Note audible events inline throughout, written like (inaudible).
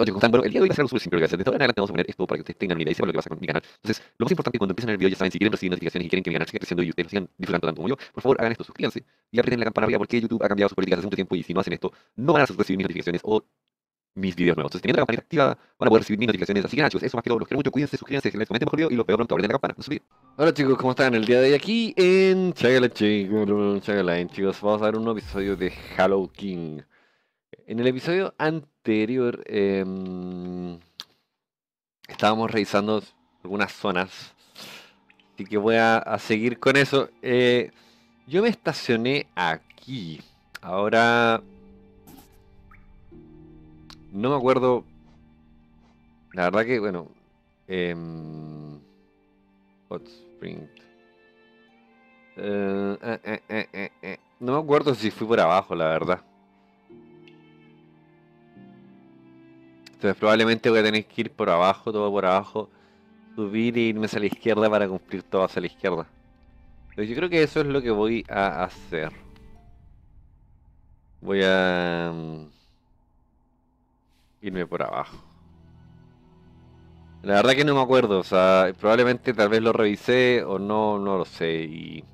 Oye, ¿cómo están? Bueno, el día de hoy va a ser algo súper simple hacer. Desde ahora en adelante vamos a poner esto para que ustedes tengan una idea y sepan lo que pasa con mi canal. Entonces, lo más importante cuando empiecen el video ya saben, si quieren recibir notificaciones y quieren que mi canal siga creciendo y ustedes lo sigan disfrutando tanto como yo, por favor hagan esto, suscríbanse y aprieten la campana arriba porque YouTube ha cambiado sus políticas hace mucho tiempo y si no hacen esto, no van a recibir mis notificaciones o mis videos nuevos. Entonces, teniendo la campanita activa, van a poder recibir mis notificaciones. Así que, nada, chicos, eso más que todo. Los quiero mucho. Cuídense, suscríbanse, les comenten mejor video y los veo pronto. Aprieten la campana. No se. Hola chicos, ¿cómo están? El día de hoy aquí en Chagaline, chicos, vamos a ver un nuevo episodio de Hollow King. En el episodio anterior em, estábamos revisando algunas zonas, así que voy a, seguir con eso. Eh, yo me estacioné aquí, ahora no me acuerdo, la verdad que, bueno, em, Hot Spring. Eh, eh. No me acuerdo si fui por abajo, la verdad. Entonces probablemente voy a tener que ir por abajo, todo por abajo, subir e irme hacia la izquierda para cumplir todo hacia la izquierda. Pero yo creo que eso es lo que voy a hacer. Voy a mm, irme por abajo. La verdad que no me acuerdo, o sea, probablemente tal vez lo revisé o no, no lo sé y...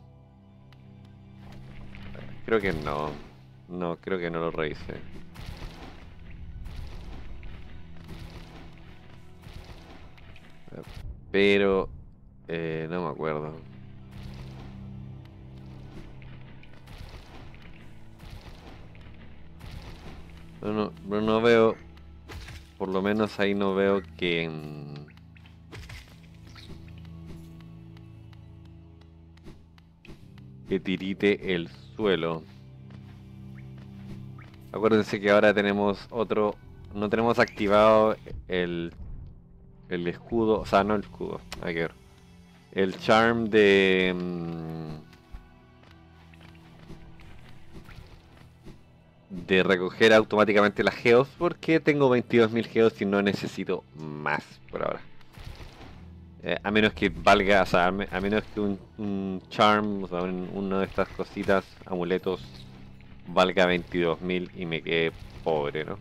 Creo que no, no, creo que no lo revisé. Pero... eh, no me acuerdo. No, no, veo... Por lo menos ahí no veo que... Que tirite el suelo. Acuérdense que ahora tenemos otro... No tenemos activado el... El escudo... O sea, no el escudo. Hay que ver. El charm de... mm, de recoger automáticamente las geos porque tengo 22.000 geos y no necesito más por ahora. Eh, a menos que valga, o sea, a, me- a menos que un, un charm, o sea, un- una de estas cositas, amuletos, valga 22.000 y me quede pobre, ¿no?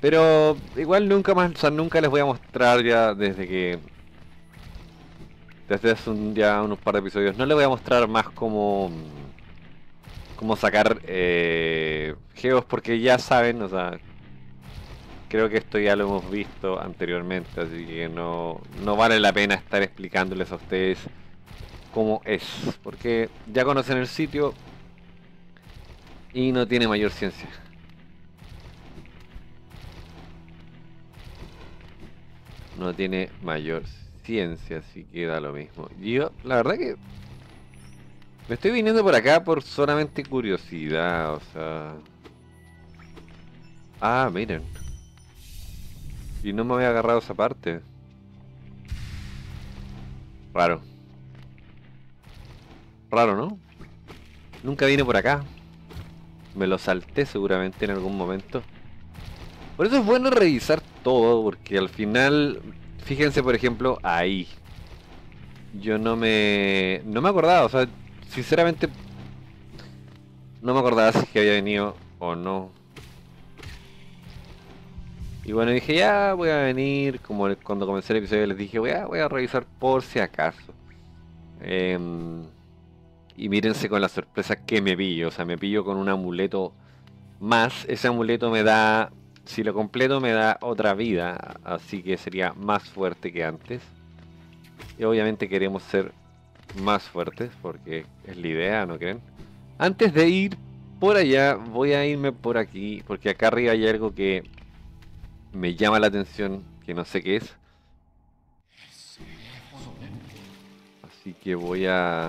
Pero igual nunca más, o sea, nunca les voy a mostrar ya desde que... Desde hace un- ya unos par de episodios, no les voy a mostrar más como cómo sacar eh, geos porque ya saben, o sea, creo que esto ya lo hemos visto anteriormente, así que no, no vale la pena estar explicándoles a ustedes cómo es, porque ya conocen el sitio y no tiene mayor ciencia. No tiene mayor ciencia, así que da lo mismo. Yo, la verdad que me estoy viniendo por acá por solamente curiosidad, o sea... Ah, miren. Y no me había agarrado esa parte. Raro. Raro, ¿no? Nunca vine por acá. Me lo salté seguramente en algún momento. Por eso es bueno revisar todo, porque al final, fíjense por ejemplo ahí. Yo no me... No me acordaba, o sea, sinceramente no me acordaba si había venido o no. Y bueno, dije ya voy a venir, como cuando comencé el episodio les dije voy a, voy a revisar por si acaso. Em, y mírense con la sorpresa que me pillo, o sea, me pillo con un amuleto más. Ese amuleto me da, si lo completo me da otra vida, así que sería más fuerte que antes. Y obviamente queremos ser más fuertes porque es la idea, ¿no creen? Antes de ir por allá, voy a irme por aquí porque acá arriba hay algo que me llama la atención, que no sé qué es. Así que voy a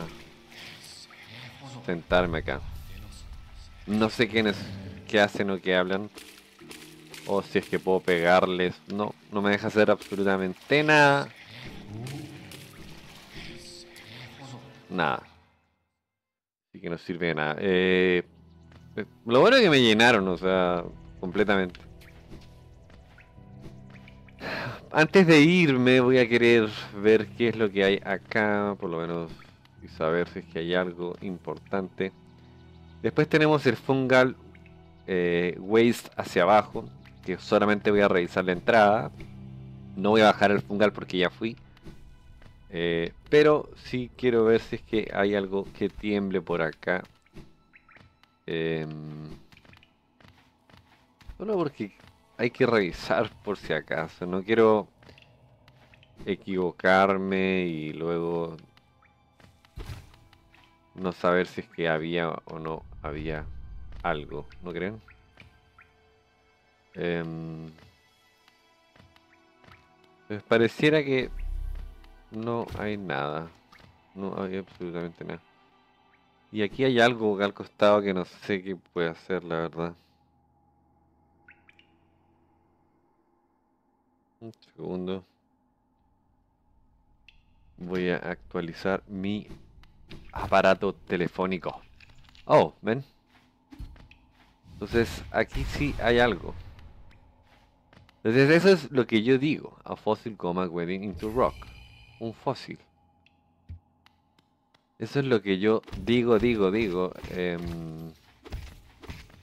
sentarme acá. No sé quiénes, qué hacen o qué hablan. O si es que puedo pegarles. No, no me deja hacer absolutamente nada. Nada. Así que no sirve de nada. Eh, lo bueno es que me llenaron, o sea, completamente. Antes de irme voy a querer ver qué es lo que hay acá, por lo menos, y saber si es que hay algo importante. Después tenemos el fungal eh, waste hacia abajo, solamente voy a revisar la entrada. No voy a bajar el fungal porque ya fui. Eh, pero sí quiero ver si es que hay algo que tiemble por acá. Em, solo porque hay que revisar por si acaso. No quiero equivocarme y luego no saber si es que había o no había algo, ¿no creen? Em, pues pareciera que no hay nada. No hay absolutamente nada. Y aquí hay algo al costado que no sé qué puede hacer, la verdad. Un segundo. Voy a actualizar mi aparato telefónico. Oh, ven. Entonces, aquí sí hay algo. Entonces, eso es lo que yo digo. A fossil coma wedding into rock. Un fósil. Eso es lo que yo digo, digo, digo. Em,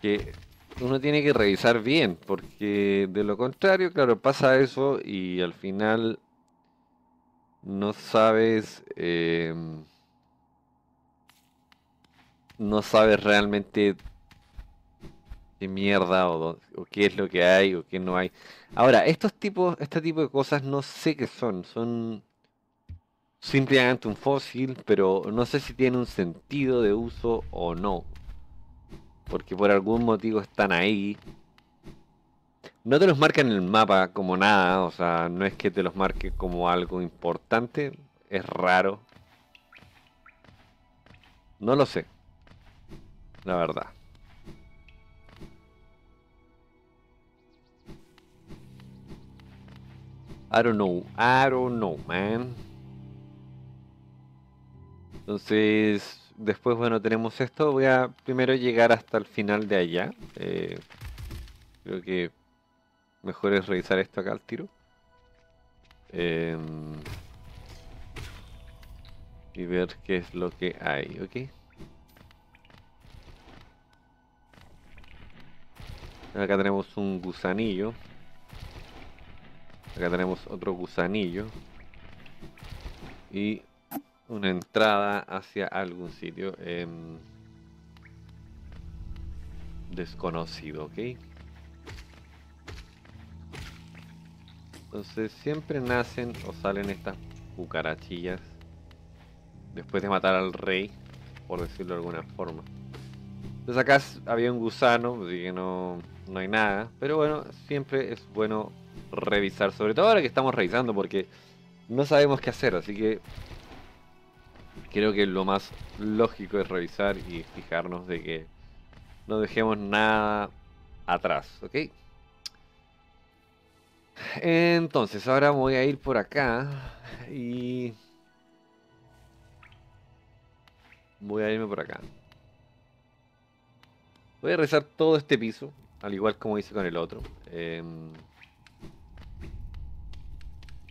que uno tiene que revisar bien. Porque de lo contrario, claro, pasa eso y al final no sabes... Em, no sabes realmente qué mierda o, qué es lo que hay o qué no hay. Ahora, estos tipos, este tipo de cosas no sé qué son. Son simplemente un fósil, pero no sé si tiene un sentido de uso o no. Porque por algún motivo están ahí. No te los marca en el mapa como nada, o sea, no es que te los marque como algo importante, es raro. No lo sé la verdad. I don't know, I don't know, man. Entonces, después, bueno, tenemos esto. Voy a primero llegar hasta el final de allá. Eh, creo que mejor es revisar esto acá al tiro. Em, y ver qué es lo que hay, ¿ok? Acá tenemos un gusanillo. Acá tenemos otro gusanillo. Y una entrada hacia algún sitio em, desconocido, ¿ok? Entonces siempre nacen o salen estas cucarachillas después de matar al rey, por decirlo de alguna forma. Entonces acá había un gusano, así que no, no hay nada. Pero bueno, siempre es bueno revisar, sobre todo ahora que estamos revisando, porque no sabemos qué hacer, así que creo que lo más lógico es revisar y fijarnos de que no dejemos nada atrás, ¿ok? Entonces, ahora voy a ir por acá y... Voy a irme por acá. Voy a revisar todo este piso, al igual como hice con el otro. Em,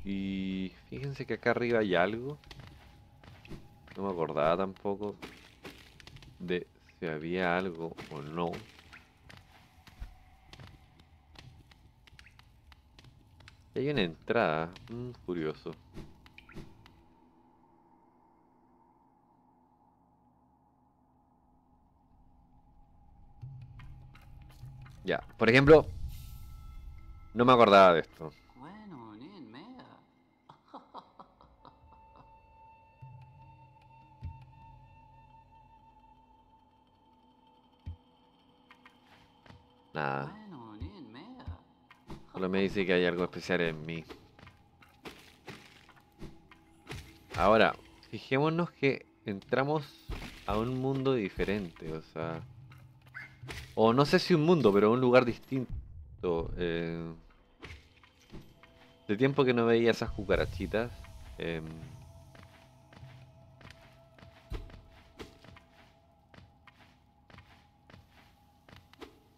y fíjense que acá arriba hay algo. No me acordaba tampoco de si había algo o no. hay una entrada. Mm, curioso. Ya, por ejemplo, no me acordaba de esto. Nada. Solo me dice que hay algo especial en mí. Ahora, fijémonos que entramos a un mundo diferente, o sea... O no sé si un mundo, pero un lugar distinto. Eh, de tiempo que no veía esas cucarachitas. Em,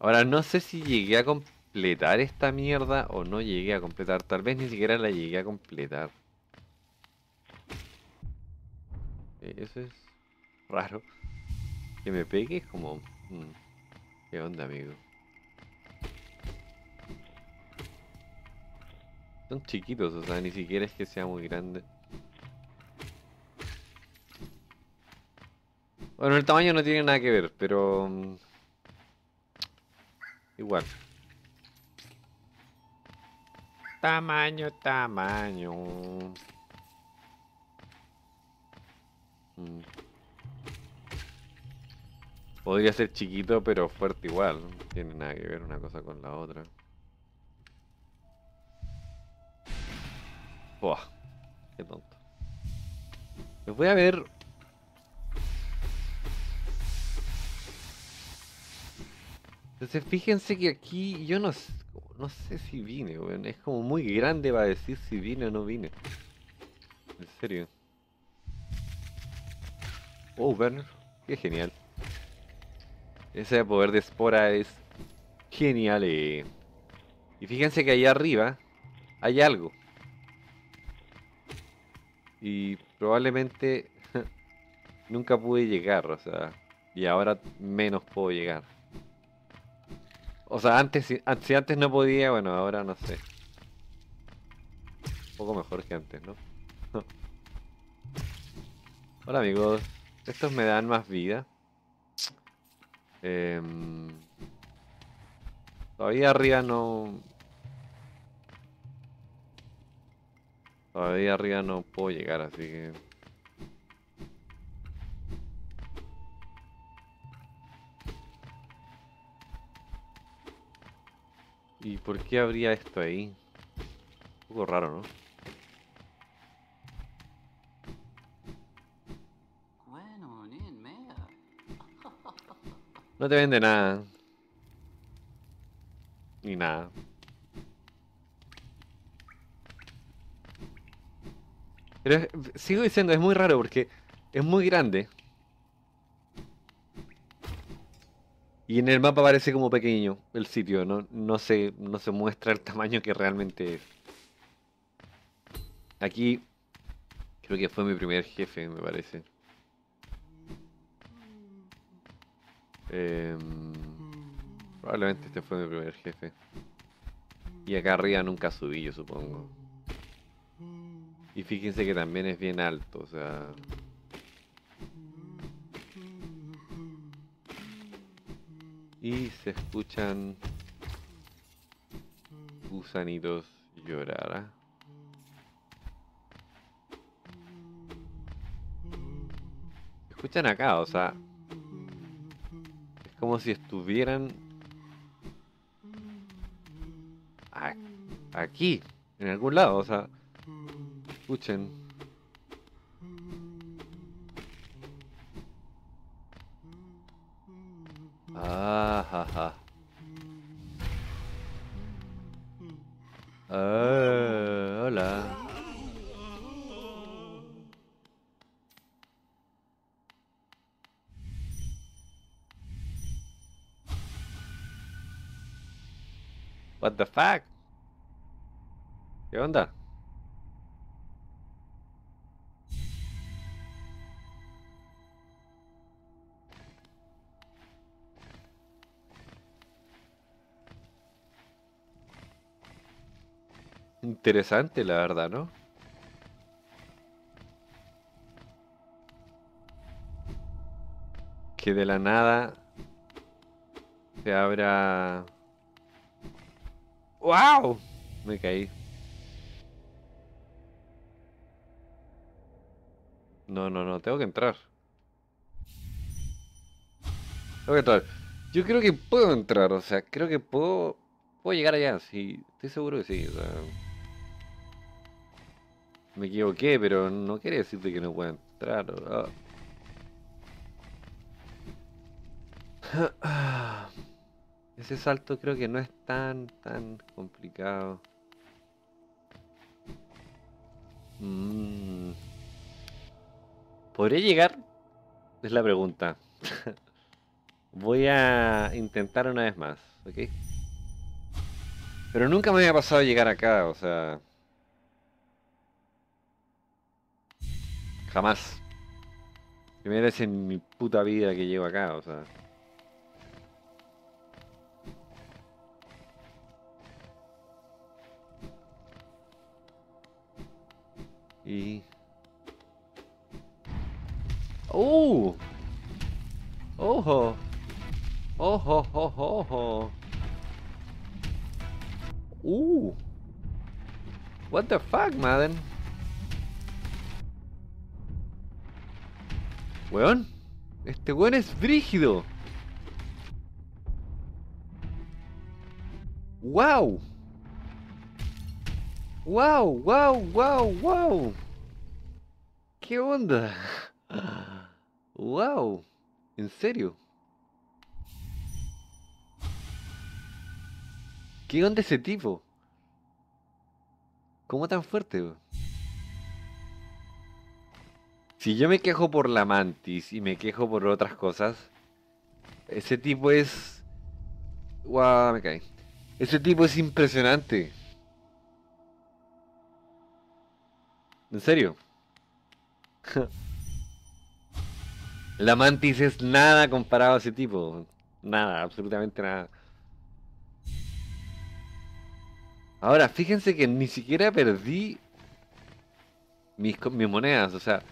ahora no sé si llegué a completar esta mierda o no llegué a completar. Tal vez ni siquiera la llegué a completar. Eh, eso es raro. Que me pegue es como... Mm, ¿Qué onda, amigo? Son chiquitos, o sea, ni siquiera es que sea muy grande. Bueno, el tamaño no tiene nada que ver, pero... Igual. Tamaño, tamaño. Mm. Podría ser chiquito, pero fuerte igual. No tiene nada que ver una cosa con la otra. Buah, qué tonto. Les voy a ver. Entonces fíjense que aquí yo no, no sé si vine, weón. Es como muy grande para decir si vine o no vine. En serio. Oh, Werner. Qué genial. Ese poder de espora es genial. eh. Y fíjense que allá arriba hay algo. Y probablemente (laughs) nunca pude llegar, o sea, y ahora menos puedo llegar. O sea, antes, si si antes no podía, bueno, ahora no sé. Un poco mejor que antes, ¿no? (laughs) Hola amigos, estos me dan más vida. Em, todavía arriba no... Todavía arriba no puedo llegar, así que... ¿Y por qué habría esto ahí? Un poco raro, ¿no? Bueno, ni en mea. No te vende nada. Ni nada. Pero es- sigo diciendo, es muy raro porque es muy grande. Y en el mapa parece como pequeño el sitio, no, no, se, no se muestra el tamaño que realmente es. Aquí creo que fue mi primer jefe, me parece. Em, probablemente este fue mi primer jefe. Y acá arriba nunca subí, yo supongo. Y fíjense que también es bien alto, o sea... Y se escuchan gusanitos llorar. ¿ah? Escuchan acá, o sea... Es como si estuvieran... Aquí, en algún lado, o sea... Escuchen. Ja, ja. Ah, hola. What the fuck? ¿Qué onda? Interesante, la verdad, ¿no? Que de la nada se abra. ¡Wow! Me caí. No, no, no, tengo que entrar. Tengo que entrar. Yo creo que puedo entrar, o sea, creo que puedo. Puedo llegar allá, sí. Estoy seguro que sí, o sea. Me equivoqué, pero no quiere decirte que no pueda entrar. (sighs) Ese salto creo que no es tan, tan complicado. Mm. ¿Podré llegar? Es la pregunta. (laughs) Voy a intentar una vez más, ¿ok? Pero nunca me había pasado llegar acá, o sea... Jamás. Primera vez en mi puta vida que llego acá, o sea... Y... ¡Uh! ¡Ojo! ¡Ojo, ojo, ojo! ¡Uh! What the fuck, madden? Weón, este weón es brígido. ¡Wow! ¡Wow! ¡Wow! ¡Wow! ¡Wow! ¿Qué onda? ¡Wow! ¿En serio? ¿Qué onda ese tipo? ¿Cómo tan fuerte? weón? Si yo me quejo por la mantis y me quejo por otras cosas, ese tipo es... Guau, me caí. Ese tipo es impresionante. En serio. (laughs) La mantis es nada comparado a ese tipo. Nada, absolutamente nada. Ahora, fíjense que ni siquiera perdí mis, monedas, o sea...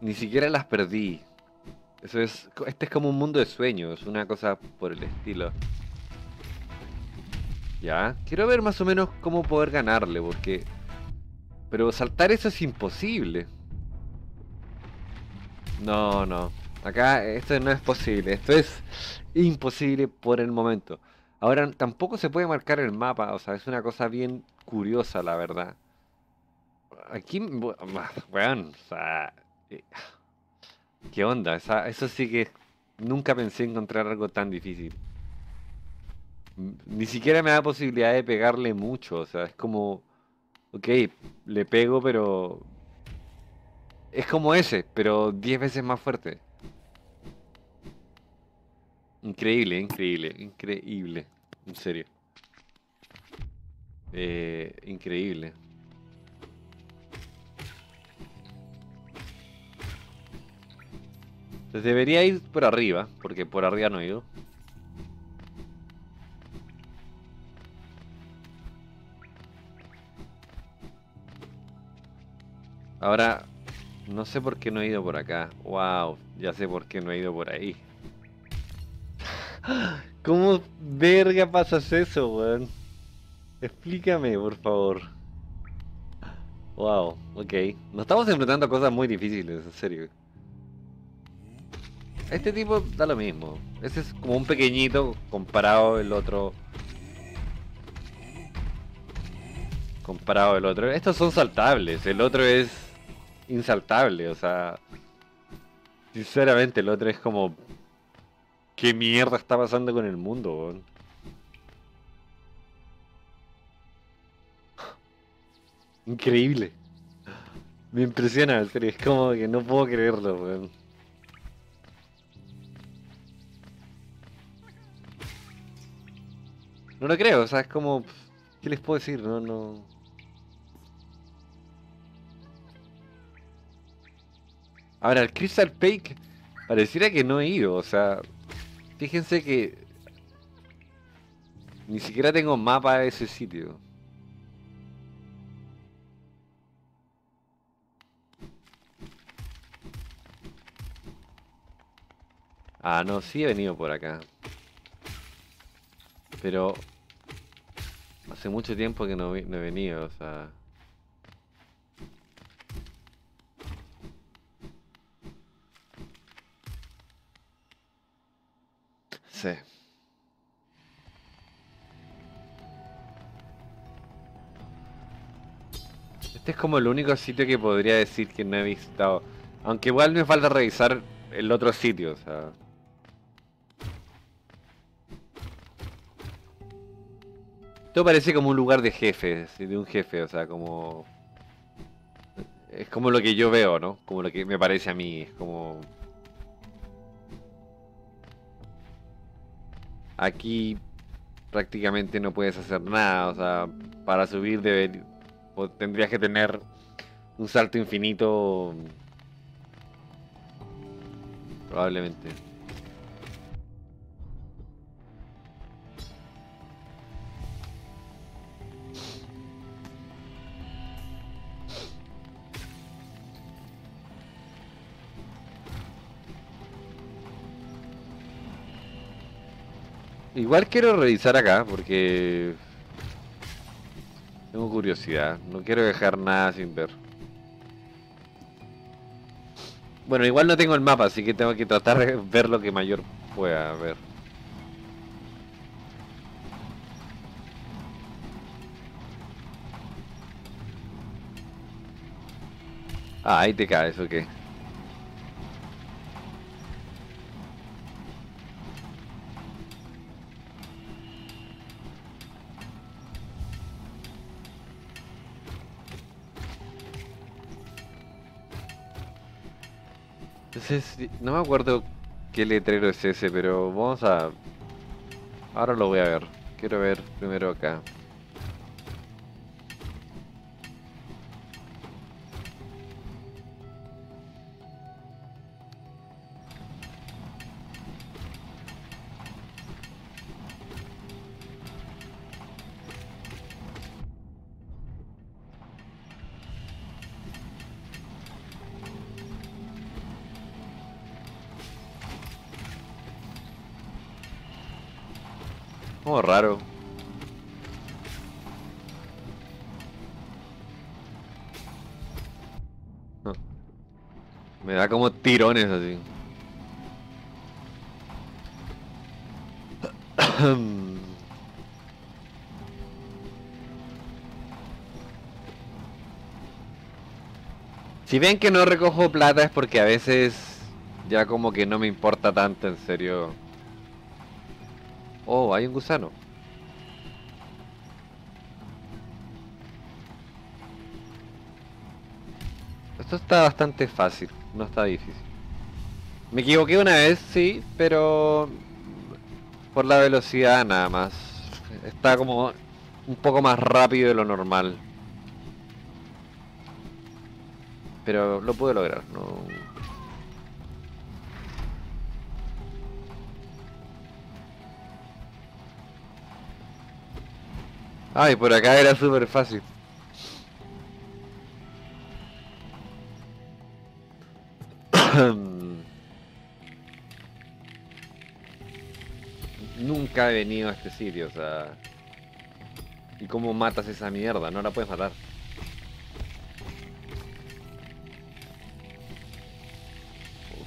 Ni siquiera las perdí. Eso es... Este es como un mundo de sueños, una cosa por el estilo. Ya, quiero ver más o menos cómo poder ganarle, porque... Pero saltar eso es imposible. No, no. Acá esto no es posible. Esto es imposible por el momento. Ahora tampoco se puede marcar el mapa. O sea, es una cosa bien curiosa, la verdad. Aquí, bu- weón, o sea... eh, (sighs) ¿Qué onda? Eso sí que nunca pensé encontrar algo tan difícil. Ni siquiera me da posibilidad de pegarle mucho. O sea, es como... Ok, le pego, pero... Es como ese, pero 10 veces más fuerte. Increíble, increíble, increíble. En serio. Eh, increíble. Debería ir por arriba, porque por arriba no he ido. Ahora, no sé por qué no he ido por acá. Wow, ya sé por qué no he ido por ahí. (gasps) ¿Cómo verga pasas eso, weón? Explícame, por favor. Wow, ok. Nos estamos enfrentando a cosas muy difíciles, en serio. Este tipo da lo mismo. Ese es como un pequeñito comparado el otro. Comparado el otro. Estos son saltables. El otro es insaltable. O sea. Sinceramente, el otro es como. ¿Qué mierda está pasando con el mundo, weón? Increíble. Me impresiona, en serio. Es como que no puedo creerlo, weón. No lo creo, o sea, es como... ¿Qué les puedo decir? No, no... Ahora, el Crystal Peak pareciera que no he ido, o sea... Fíjense que... Ni siquiera tengo mapa de ese sitio. Ah, no, sí he venido por acá. Pero hace mucho tiempo que no, he venido, o sea. Sí. Este es como el único sitio que podría decir que no he visitado. Aunque igual me falta revisar el otro sitio, o sea. Esto parece como un lugar de jefes, de un jefe, o sea, como... Es como lo que yo veo, ¿no? Como lo que me parece a mí, es como... Aquí prácticamente no puedes hacer nada, o sea, para subir deber- tendrías que tener un salto infinito... Probablemente. Igual quiero revisar acá porque tengo curiosidad. No quiero dejar nada sin ver. Bueno, igual no tengo el mapa, así que tengo que tratar de (laughs) ver lo que mayor pueda ver. Ah, ahí te caes, ok. No me acuerdo qué letrero es ese, pero vamos a... Ahora lo voy a ver. Quiero ver primero acá. Tirones así. Si ven que no recojo plata es porque a veces ya como que no me importa tanto, en serio. Oh, hay un gusano. Esto está bastante fácil, no está difícil. Me equivoqué una vez, sí, pero por la velocidad nada más. Está como un poco más rápido de lo normal. Pero lo pude lograr, no... Ay, por acá era súper fácil. (coughs) Nunca he venido a este sitio, o sea... ¿Y cómo matas esa mierda? No la puedes matar.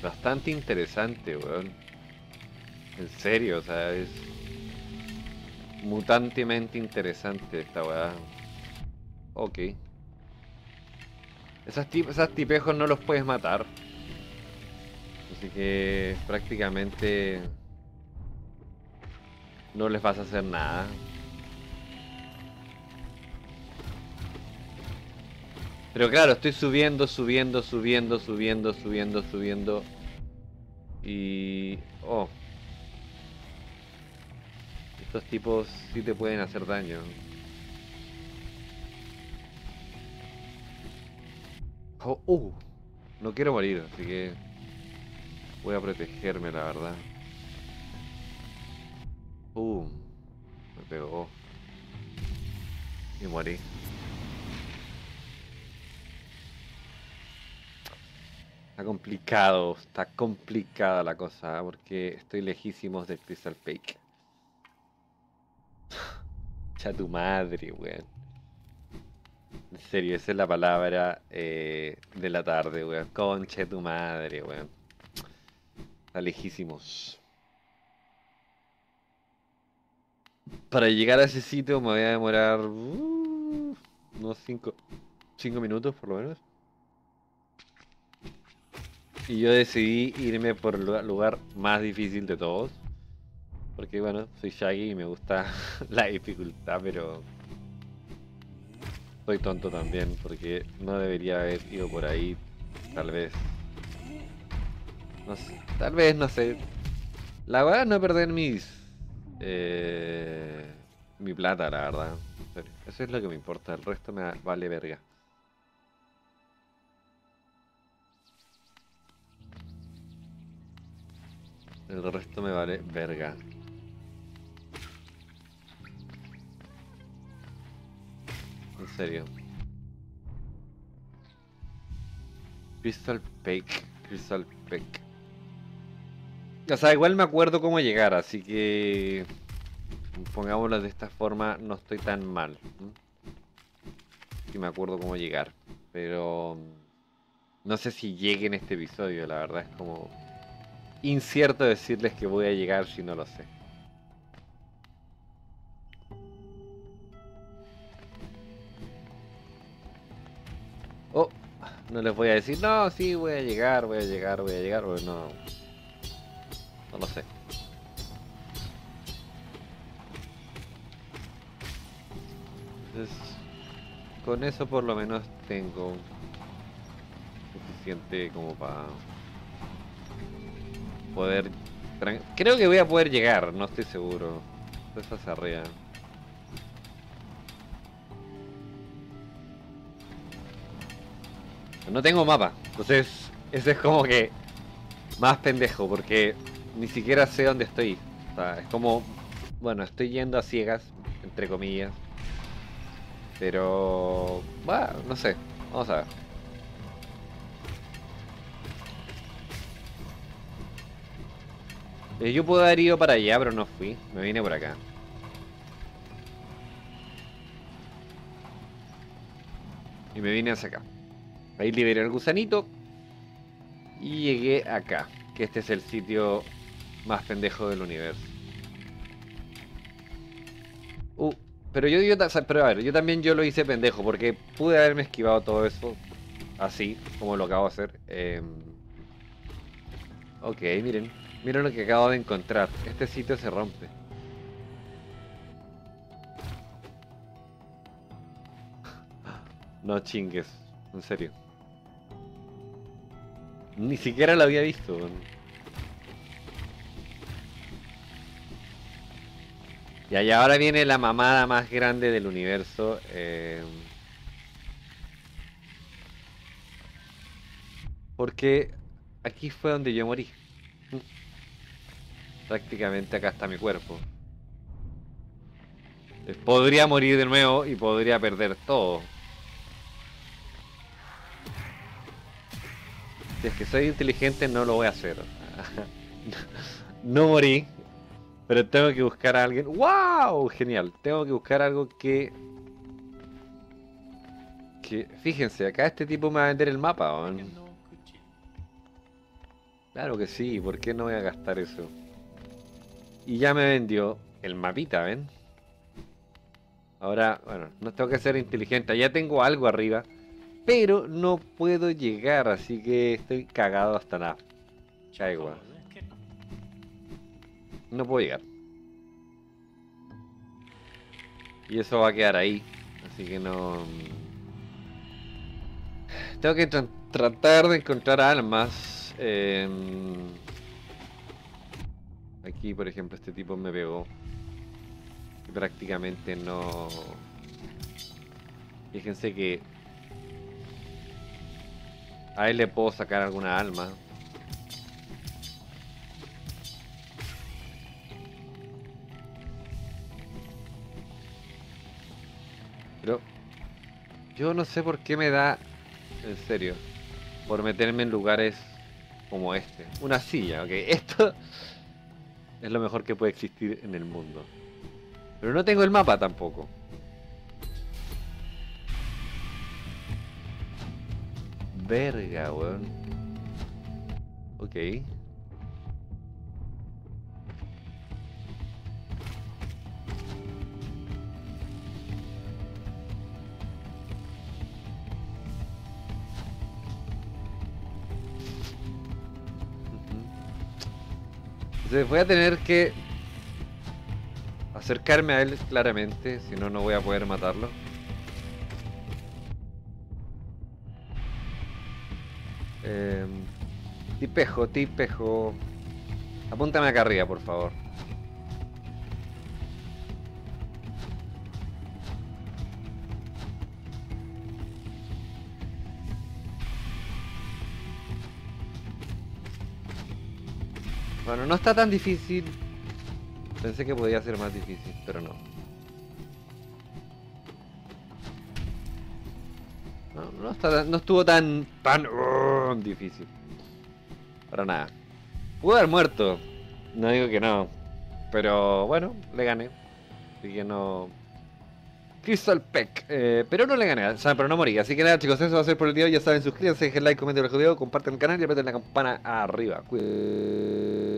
Bastante interesante, weón. En serio, o sea, es mutantemente interesante esta weá. Ok. Esas, tip esas tipejos no los puedes matar. Así que prácticamente no les vas a hacer nada. Pero claro, estoy subiendo, subiendo, subiendo, subiendo, subiendo, subiendo. Y... Oh. Estos tipos sí te pueden hacer daño. Oh, uh, no quiero morir, así que voy a protegerme, la verdad. Uh, me pegó. Y morí. Está complicado, está complicada la cosa, ¿eh? porque estoy lejísimos del Crystal Fake. Cha (laughs) tu madre, weón. En serio, esa es la palabra eh, de la tarde, weón. Concha tu madre, weón. Está lejísimos. Para llegar a ese sitio me voy a demorar uh, unos 5 minutos por lo menos. Y yo decidí irme por el lugar más difícil de todos. Porque bueno, soy Shaggy y me gusta (laughs) la dificultad, pero soy tonto también porque no debería haber ido por ahí, tal vez. No sé, tal vez, no sé. La verdad no perder mis... Eh, mi plata, la verdad. Eso es lo que me importa, el resto me vale verga. El resto me vale verga. En serio. Crystal Peak. Crystal Peak. O sea, igual me acuerdo cómo llegar, así que... pongámoslo de esta forma, no estoy tan mal. Si me acuerdo cómo llegar. Pero mm, no sé si llegue en este episodio, la verdad es como incierto decirles que voy a llegar si no lo sé. Oh, no les voy a decir, no, sí, voy a llegar, voy a llegar, voy a llegar, porque no. No lo sé. Entonces, con eso por lo menos tengo suficiente como para poder... Creo que voy a poder llegar, no estoy seguro. Eso hacia arriba. No tengo mapa, entonces ese es como que más pendejo, porque ni siquiera sé dónde estoy. O sea, es como, bueno, estoy yendo a ciegas, entre comillas. Pero, bueno, no sé, vamos a ver. Eh, Yo puedo haber ido para allá, pero no fui. Me vine por acá. Y me vine hacia acá. Ahí liberé el gusanito. Y llegué acá. Que este es el sitio más pendejo del universo. Uh, pero yo, yo pero a ver, yo también yo lo hice pendejo porque pude haberme esquivado todo eso así como lo acabo de hacer. Em, ok, miren, miren lo que acabo de encontrar. Este sitio se rompe. (laughs) No chingues, en serio. Ni siquiera lo había visto. Y allá ahora viene la mamada más grande del universo. eh, Porque aquí fue donde yo morí. Prácticamente acá está mi cuerpo. Podría morir de nuevo y podría perder todo. Si que soy inteligente no lo voy a hacer. (laughs) No morí. Pero tengo que buscar a alguien. ¡Wow! Genial. Tengo que buscar algo que. Que. Fíjense, acá este tipo me va a vender el mapa. ¿o? Claro que sí, ¿por qué no voy a gastar eso? Y ya me vendió el mapita, ¿ven? Ahora, bueno, no tengo que ser inteligente. Ya tengo algo arriba. Pero no puedo llegar, así que estoy cagado hasta la chaigua. No puedo llegar. Y eso va a quedar ahí. Así que no... Tengo que tra- tratar de encontrar almas. em, Aquí, por ejemplo, este tipo me pegó. Y prácticamente no... Fíjense que... A él le puedo sacar alguna alma. Yo no sé por qué me da, en serio, por meterme en lugares como este. Una silla, ok. (laughs) Esto es lo mejor que puede existir en el mundo. Pero no tengo el mapa tampoco. Verga, weón. Ok. Voy a tener que acercarme a él claramente, si no, no voy a poder matarlo. Eh, tipejo, tipejo. Apúntame acá arriba, por favor. Bueno, no está tan difícil. Pensé que podía ser más difícil, pero no. No, está no estuvo tan, tan uh, difícil. Para nada. Pudo haber muerto. No digo que no. Pero bueno, le gané. Así que no. Crystal Peck. Eh, pero no le gané, o sea, pero no morí. Así que nada, chicos, eso va a ser por el día. Ya saben, suscríbanse, dejen like, comenten el video, compartan el canal y aprieten la campana arriba. Cuídense.